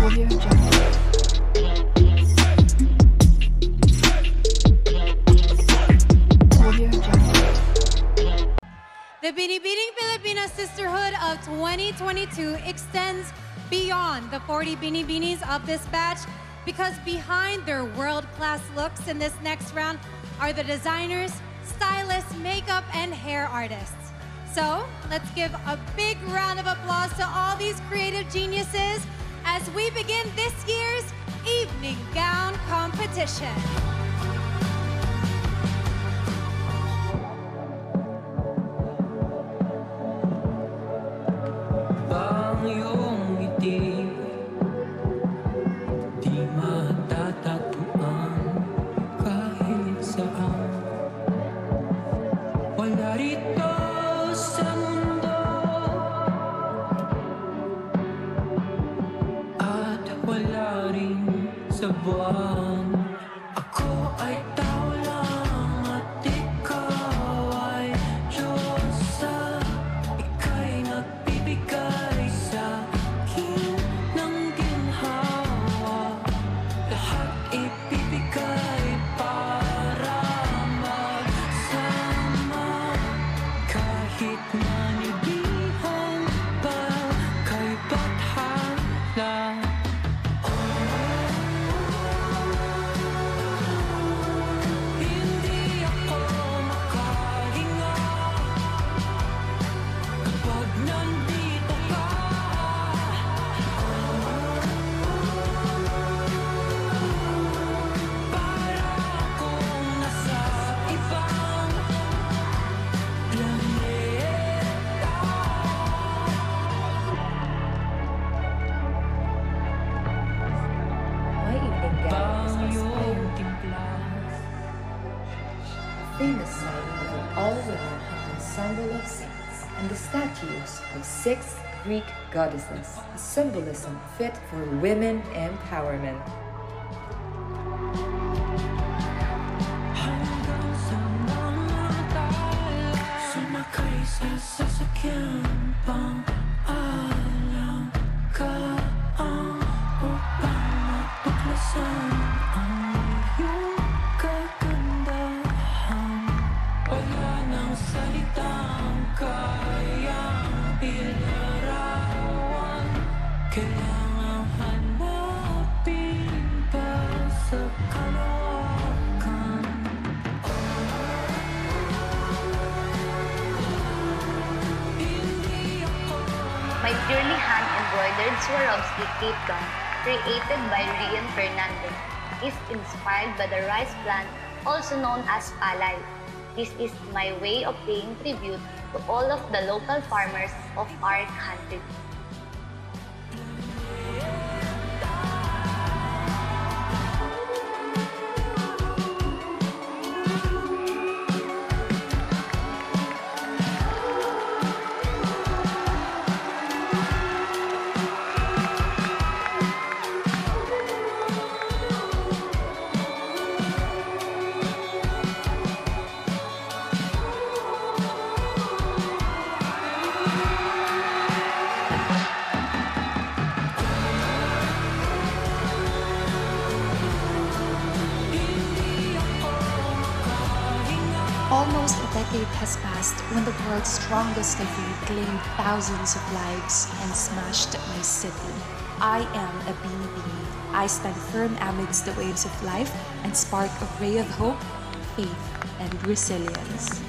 The Binibining Pilipinas Sisterhood of 2022 extends beyond the 40 Binibinis of this batch because behind their world-class looks in this next round are the designers, stylists, makeup, and hair artists. So let's give a big round of applause to all these creative geniuses as we begin this year's evening gown competition. Famous sight of an all-women ensemble of saints and the statues of six Greek goddesses, a symbolism fit for women empowerment. Mga My purely hand-embroidered Swarovski cape gown, created by Rian Fernandez, is inspired by the rice plant, also known as palay. This is my way of paying tribute to all of the local farmers of our country. Almost a decade has passed when the world's strongest typhoon claimed thousands of lives and smashed my city. I am a Bini. I stand firm amidst the waves of life and spark a ray of hope, faith, and resilience.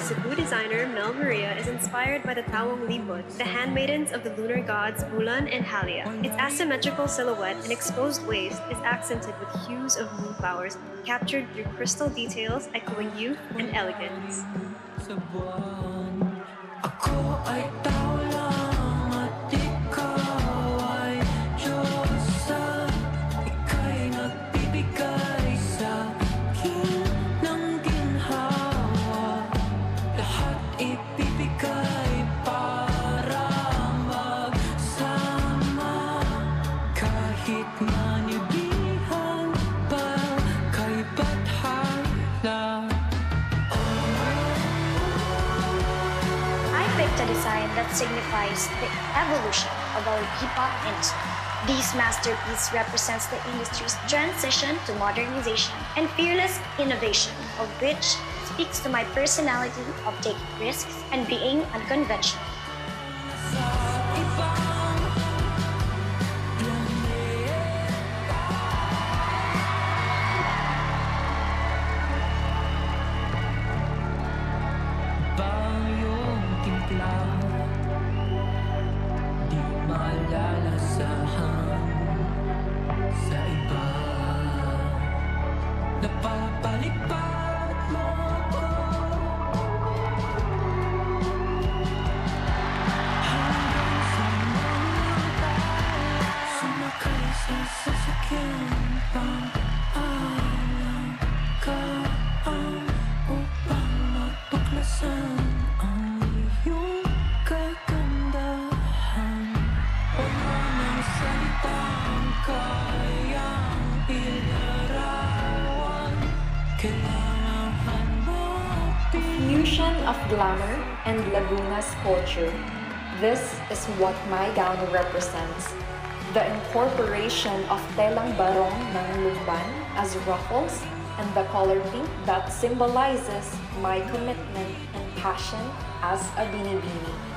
Cebu designer Mel Maria is inspired by the Tawong Libot, the handmaidens of the lunar gods Bulan and Halia. Its asymmetrical silhouette and exposed waist is accented with hues of moonflowers captured through crystal details echoing youth and elegance. That signifies the evolution of our hip-hop industry. This masterpiece represents the industry's transition to modernization and fearless innovation, of which speaks to my personality of taking risks and being unconventional. Hanapin Fusion of glamour and Laguna's culture. This is what my gown represents. The incorporation of telang barong ng lumban as ruffles and the color pink that symbolizes my commitment and passion as a binibini.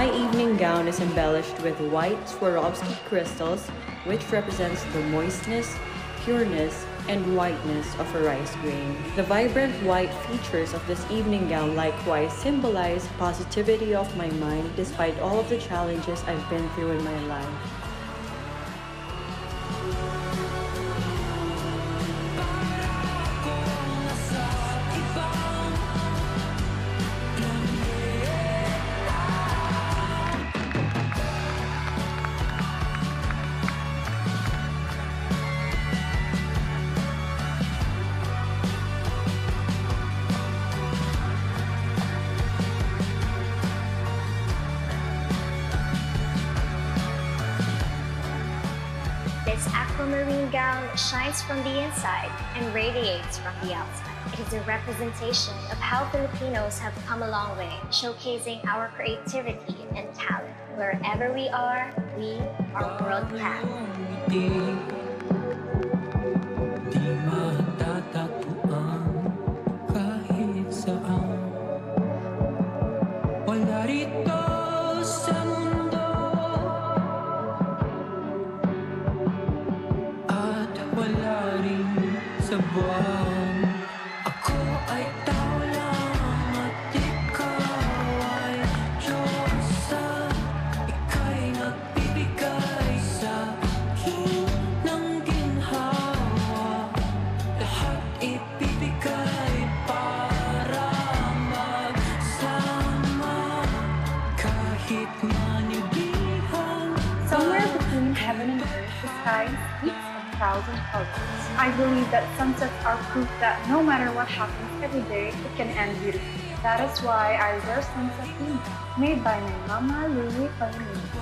My evening gown is embellished with white Swarovski crystals, which represents the moistness, pureness, and whiteness of a rice grain. The vibrant white features of this evening gown likewise symbolize positivity of my mind despite all of the challenges I've been through in my life. Aquamarine gown shines from the inside and radiates from the outside. It is a representation of how Filipinos have come a long way, showcasing our creativity and talent. Wherever we are, we are world class. Thousand colors. I believe that sunsets are proof that no matter what happens every day, it can end beautifully. That is why I wear sunset pink, made by my mama Lulu Palomino.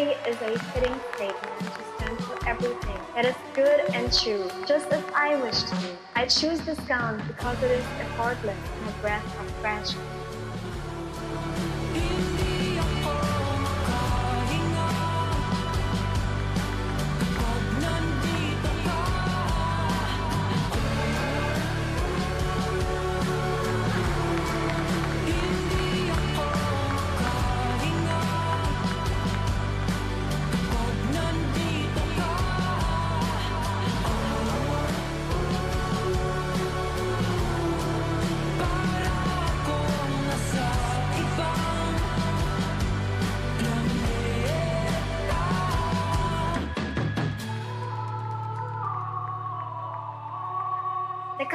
Purity is a fitting statement to stand for everything that is good and true, just as I wish to be. I choose this gown because it is effortless and a breath of fresh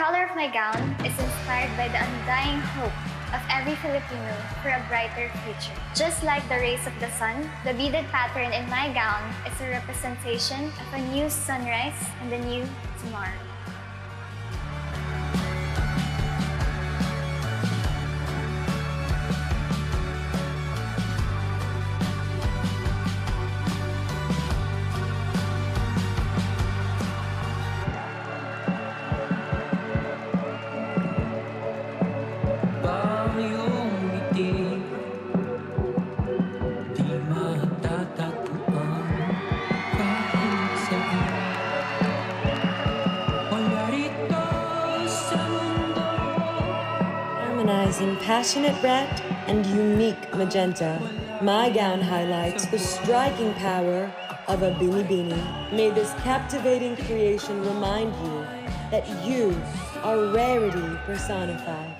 color of my gown is inspired by the undying hope of every Filipino for a brighter future. Just like the rays of the sun, the beaded pattern in my gown is a representation of a new sunrise and a new tomorrow. Passionate red and unique magenta, my gown highlights the striking power of a binibini. May this captivating creation remind you that you are rarity personified.